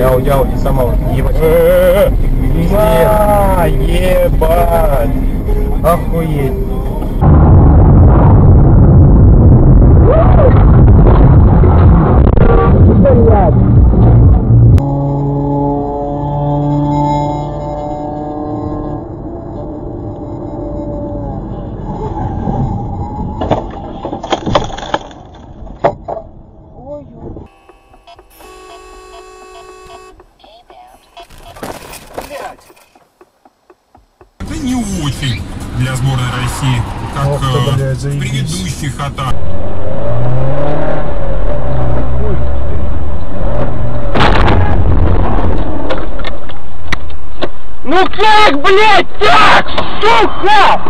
Яу, яу, и сама вот ебать. Ебать. Охуеть. Ну как, блядь, так, сука?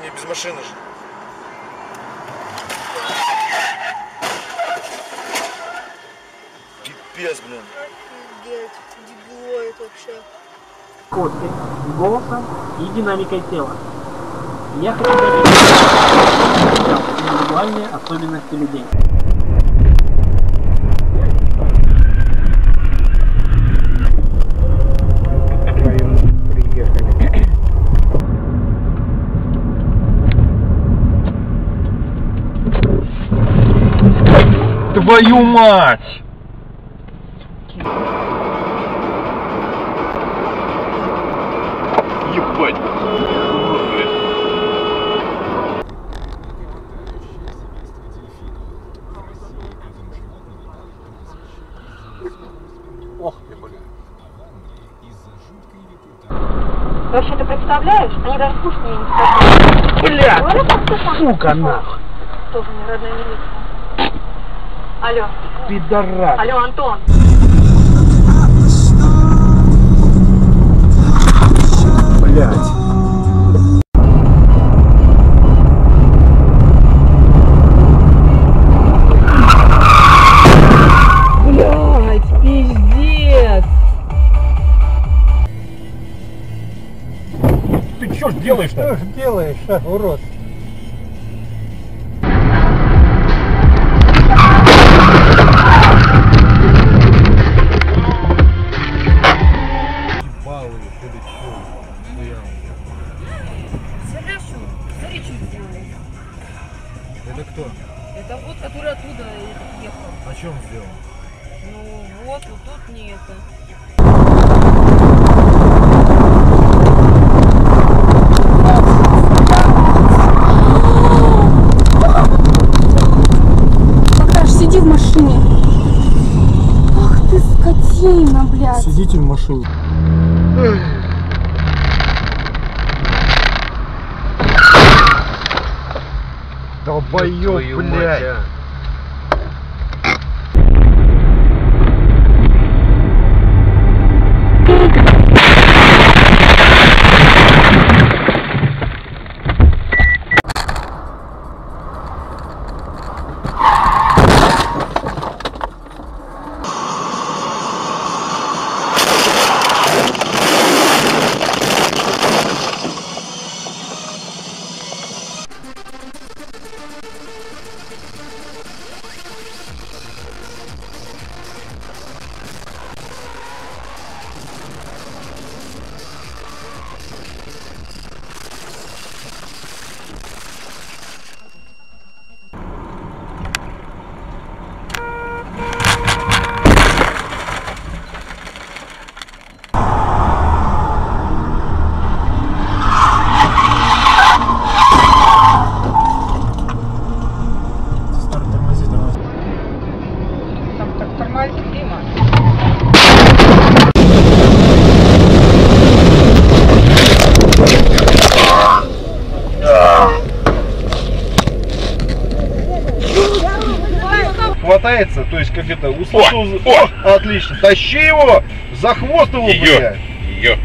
Не без машины же. Пипец, блин. Офигеть, дебилоид вообще. С голосом и динамикой тела. Я хочу индивидуальные особенности людей. Твою мать! Ебать. Ты вообще это представляешь? Они даже слушать меня не хотят. Ты сам сука, нахуй. Тоже мне родная милиция. Алло, Пидорас. алло, Антон. Блять. Блять, пиздец. Ты чё ж делаешь-то? Что ж делаешь, а, урод? Хорошо, смотри, что сделал. Это кто? Это вот, который оттуда ехал. О чем сделал? Ну вот, вот тут не это. Сиди в машине. Ах ты скотина, блядь. Сидите в машине. Долбоёб, блядь. Старт Хватается, то есть как это, услышал, о, отлично, тащи его, за хвост его, блядь. Ее.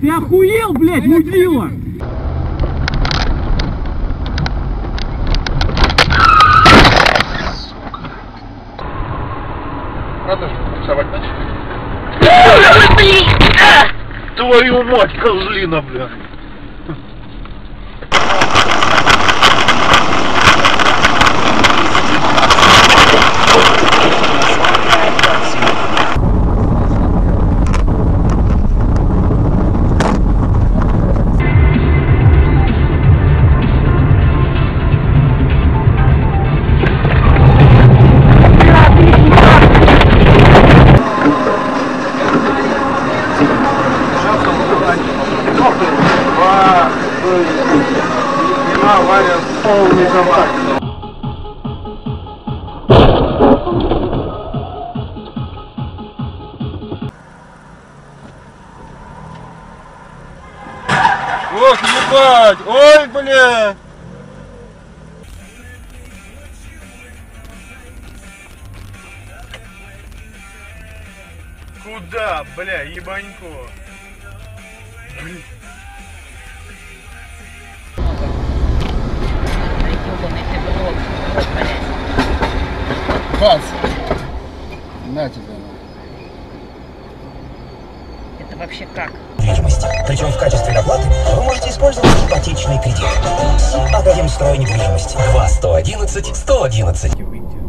Ты охуел, блядь, мудила? Твою мать, козлина, бля. Ебанько? Бац! На тебе. Это вообще как? недвижимости. Причем в качестве доплаты вы можете использовать ипотечный кредит. Академстрой недвижимость. 2 111 111.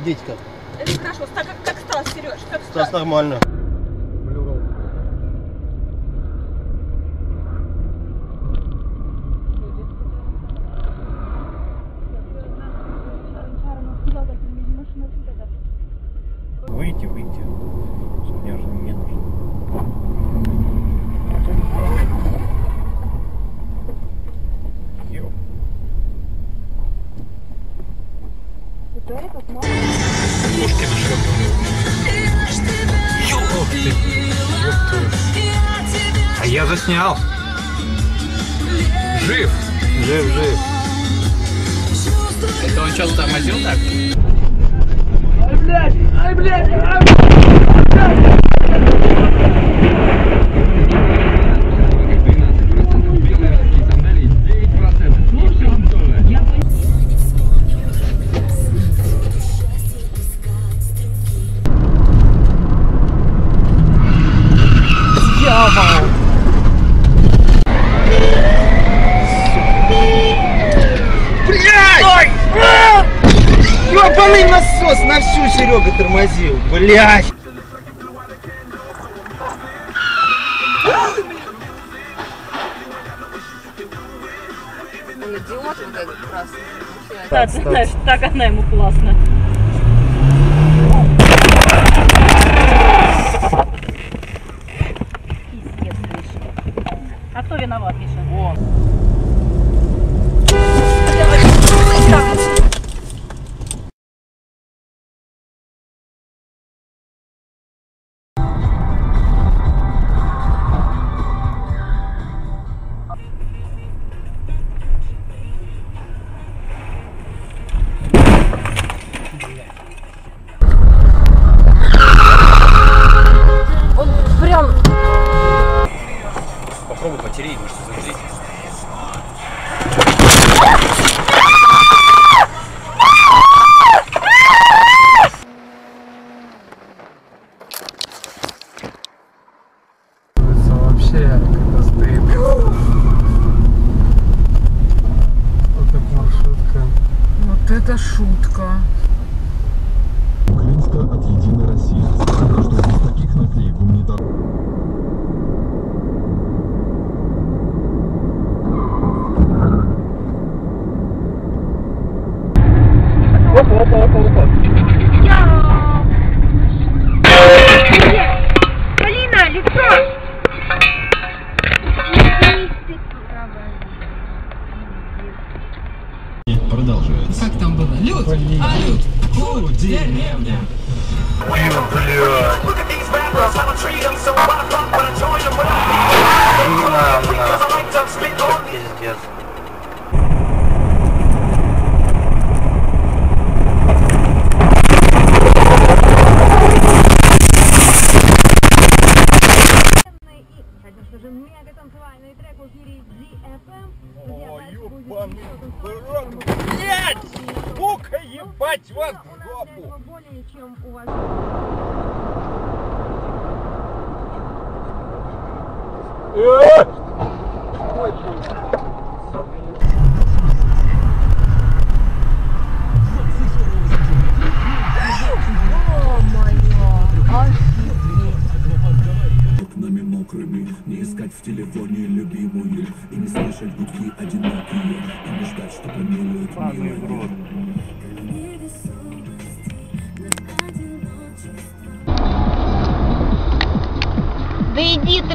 Хорошо, дядька. Это хорошо. Как, как Стас, Сереж? Как Стас нормально. Выйти, выйти. Мне же не нужно. Я заснял. Жив. Жив, жив. Это он что-то тормозил так? Ёбаный насос на всю Серега тормозил, блядь! Ты знаешь, так она ему классно. Попробуй потереть, может зажить. GFM. Блять! Сука, ебать вас в жопу! Более чем у вас. Окнами мокрыми, не искать в телефоне любимую И не слышать гудки одинокие И не ждать, что помилует милый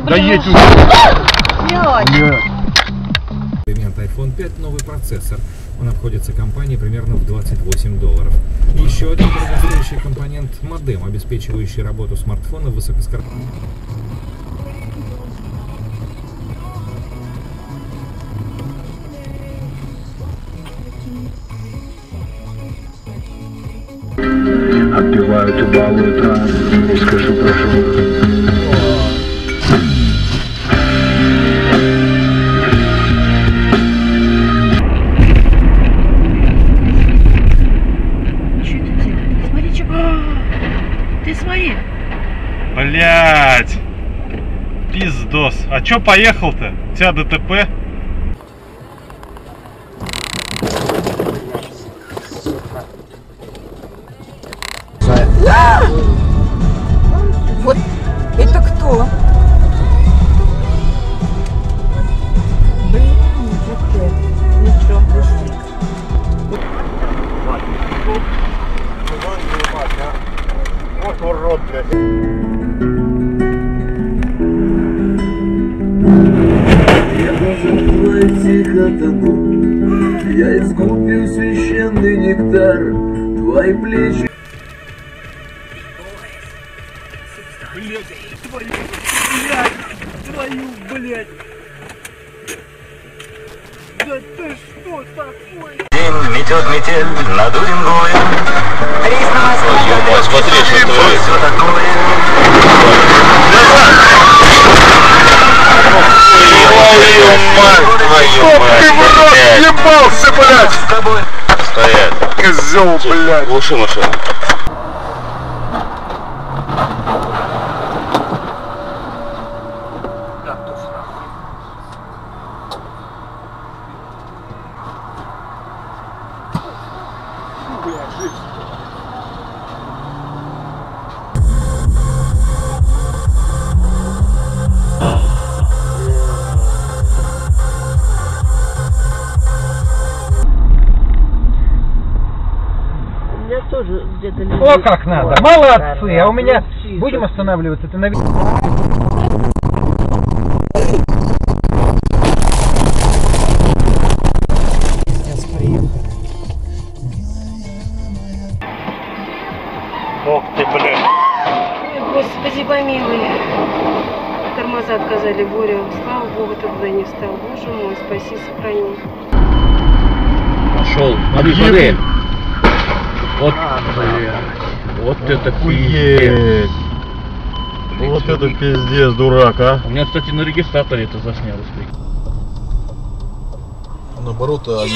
Да едь уже. Элемент iPhone 5 новый процессор. Он обходится компании примерно в 28 долларов. И еще один дорогостоящий компонент модем, обеспечивающий работу смартфона в высокоскоростном. Отпивают и балуют рано И скажу, прошу чё поехал-то? У тебя ДТП? Вот это кто? Блин, ничего, ничего, пустяк. Вот урод, блядь. Мать, твою мать. Ты в рот ебался, блядь! Стоять. Козел, блядь! Глуши машину. А у меня... Будем останавливаться? Ты на... Ох ты, блядь. Ой, Господи, помилуй. Тормоза отказали Боря. Слава Богу, ты туда не встал. Боже мой, спаси, сохрани. Пошел. Смотри, смотри. Вот, вот это пиздец. Вот это пиздец, дурак, а. У меня, кстати, на регистраторе это заснялось. Наоборот, они...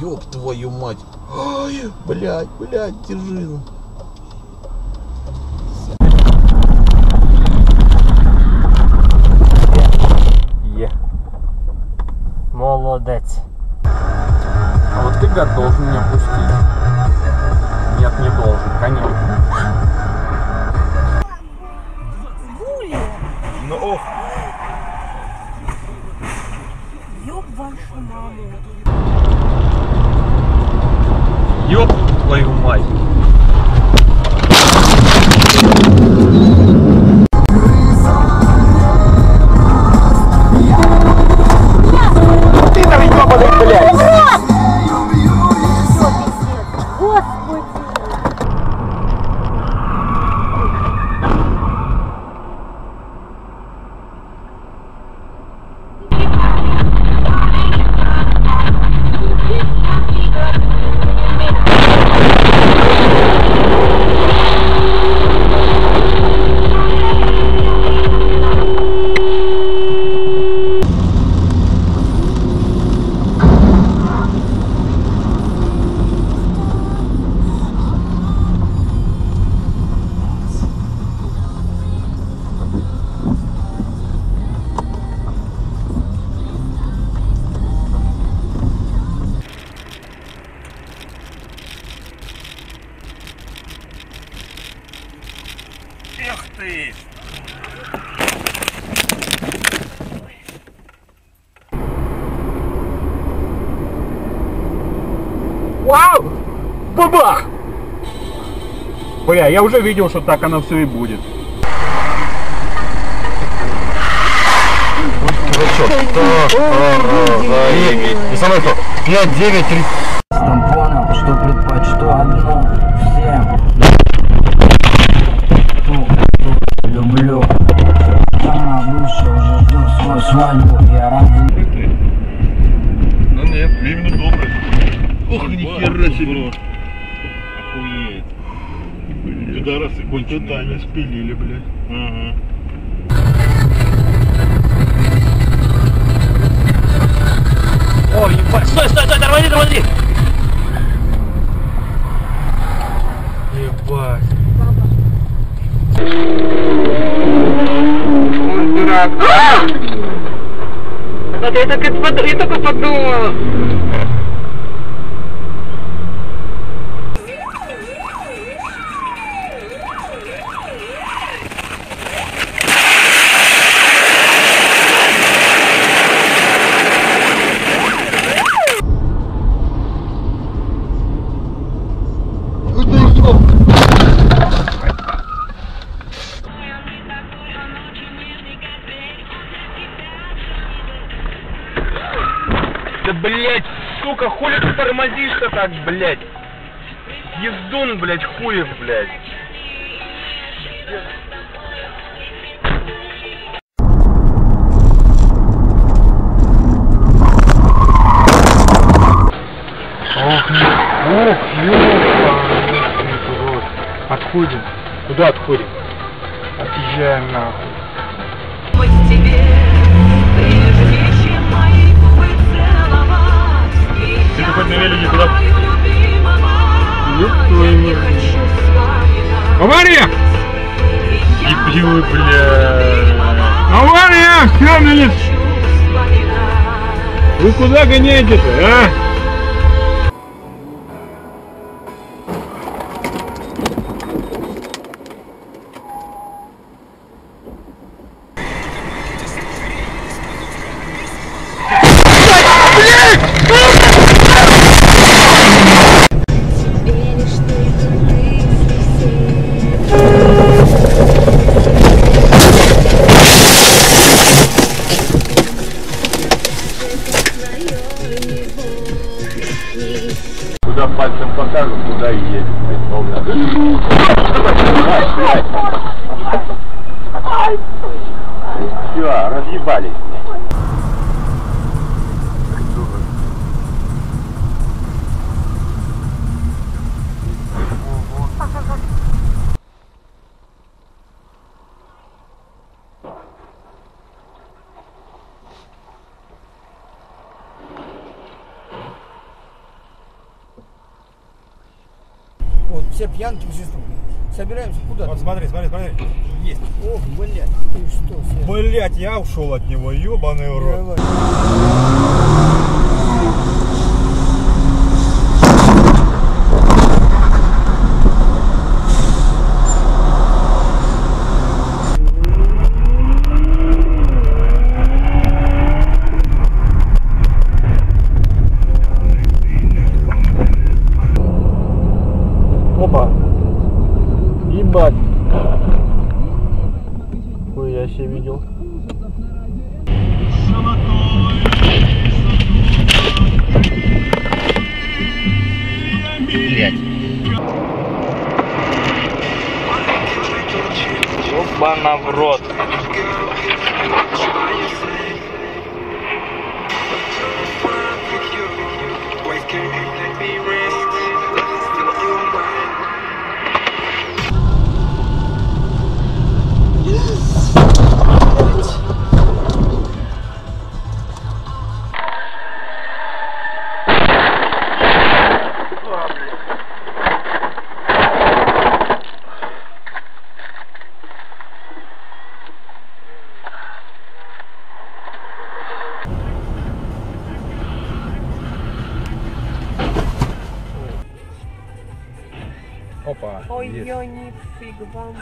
Ёб твою мать. Ай, блядь, блядь, держи. ну. Е. Молодец. А вот ты, гад, должен меня пустить. Не должен, конечно. Ну, ох. Ёб вашу маму. Ёб твою мать. Ты! Вау! Бабах! Бля, я уже видел, что так оно все и будет. И самое что? 5, 9, 3. Они спилили, блядь. Ага. О, ебать! Стой, стой, стой, тормози, тормози! Ебать. Он дурак. Вот я только, под- я только подумала. Блять? Ездун, блять, хуев, блять. Ох, не- ох, ёпта. Отходим. Куда отходим? Отъезжаем нахуй. Ты хоть на велике куда? Авария! Дебилы, бля. Авария! Все, блин! Вы куда гоняете-то, а? Туда и едет. Все, разъебались. Вот, пьянки все Собираемся куда? Вот смотри, смотри, смотри. Есть. Ох, блядь, ты что? Блять, я ушел от него, ебаный в рот. Давай.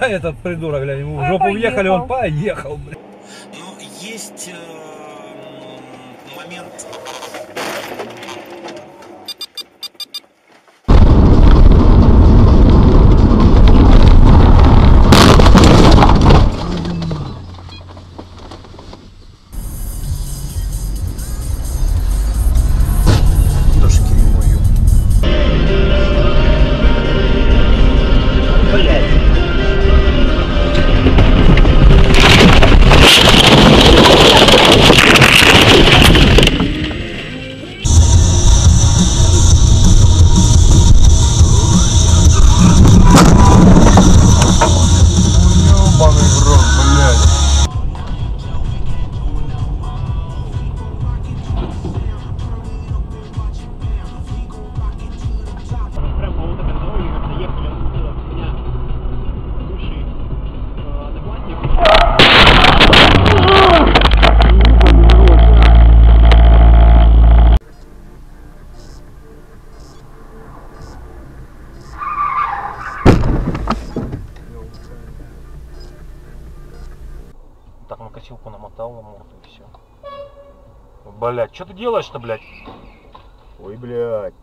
А этот придурок, глянь, ему в жопу въехали, он поехал. поехал, блядь. Делаешь-то, блядь? Ой, блядь.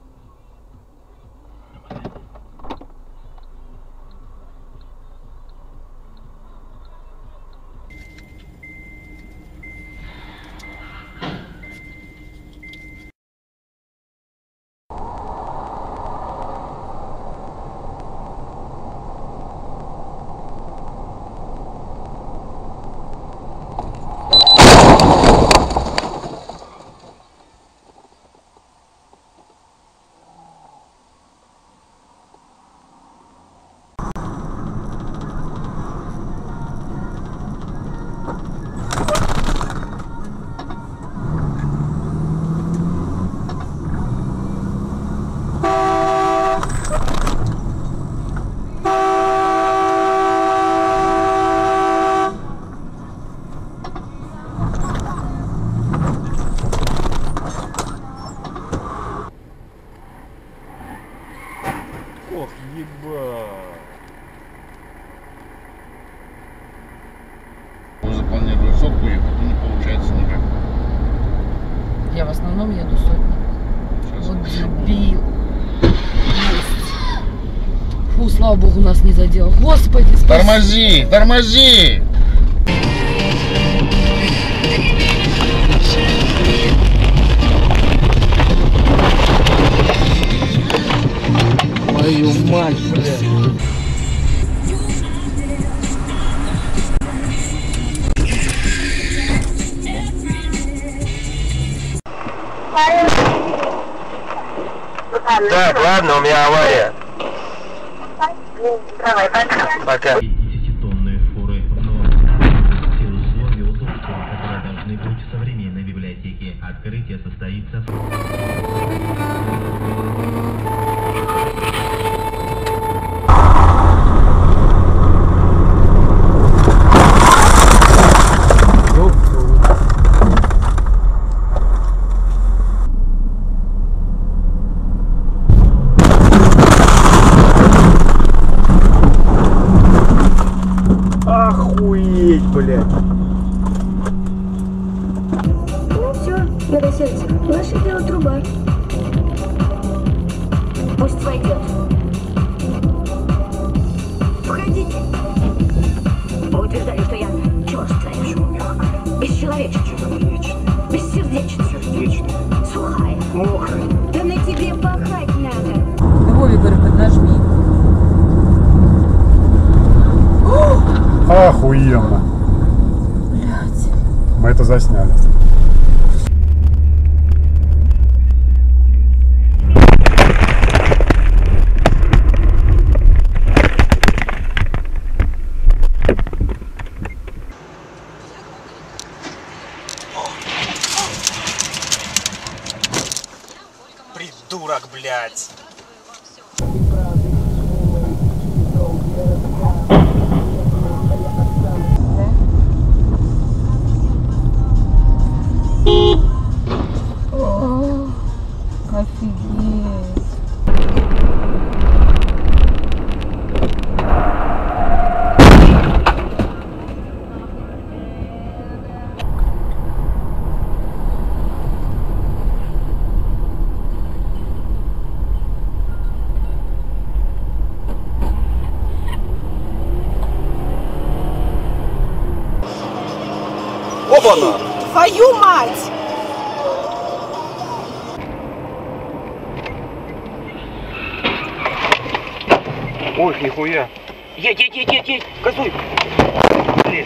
Ох, ебать. Запланирую сотку ехать, но не получается никак. Я в основном еду сотни. Вот дебил. Фу, слава богу, нас не задел. Господи, спасибо. Тормози, тормози! Твою мать, блядь. Так, ладно, у меня авария. Давай, пока. Пока. Десятитонные фуры, Мы это засняли. Придурок, блядь. Ёбана! Твою мать! Ой, нихуя. Едь, едь, едь, едь, едь, газуй. Блин.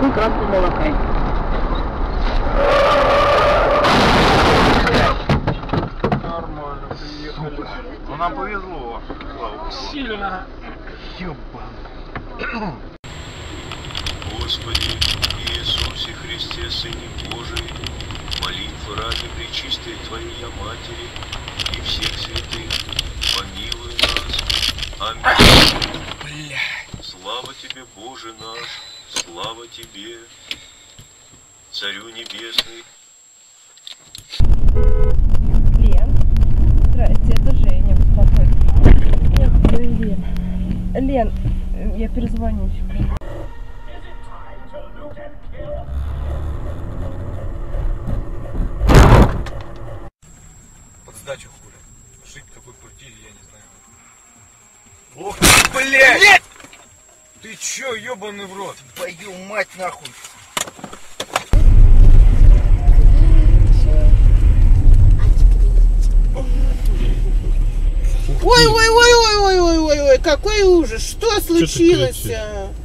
com campo de Molokai. Слава Тебе, Царю Небесный. Лен. Здрасте, это Женя, беспокоит. Лен. Лен, я перезвоню. Под сдачу хули. Жить в такой квартире, я не знаю. Ох ты, блядь! Ты чё, ёбаный в рот? Твою мать нахуй! Ой, ой, ой, ой, ой, ой, ой, ой, какой ужас! Что случилось? кричишь?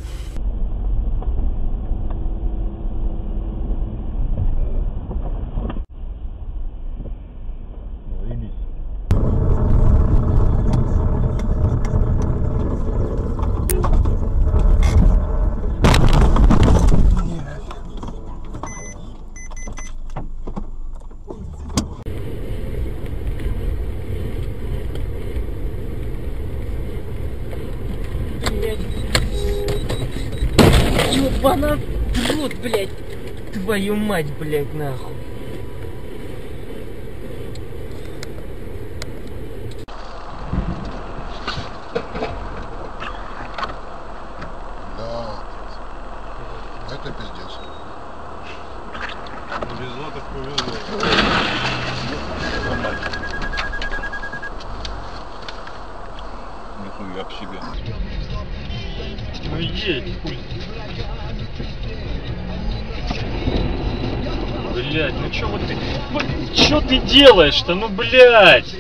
А? Ёбана в рот, блядь. Твою мать, блядь, нахуй. Блять, ну чё вот ты... Вот, чё ты делаешь-то, ну блять?